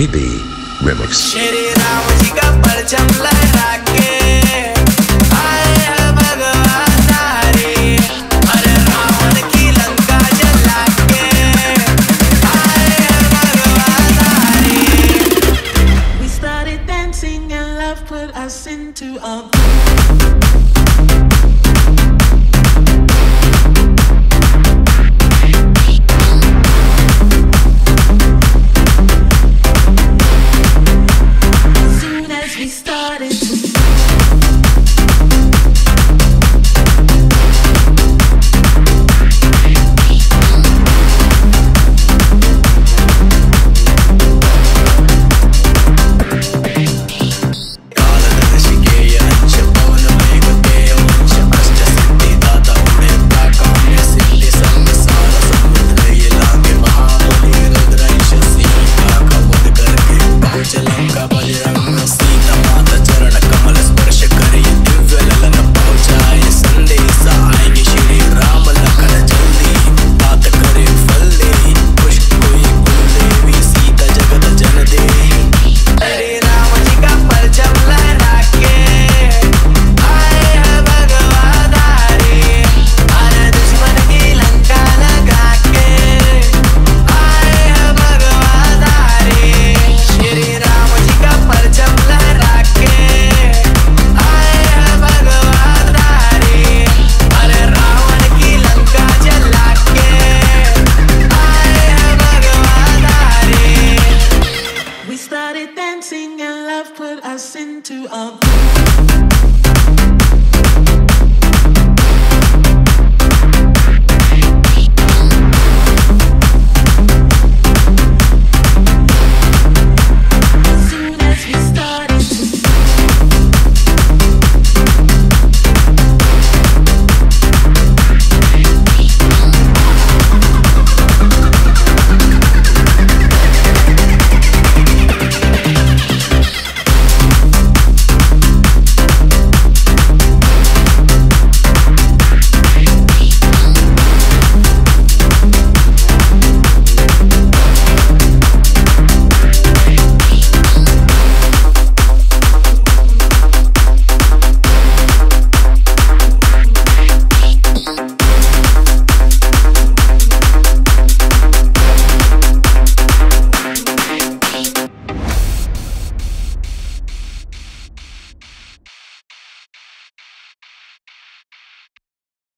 PB Remix. life. Us into a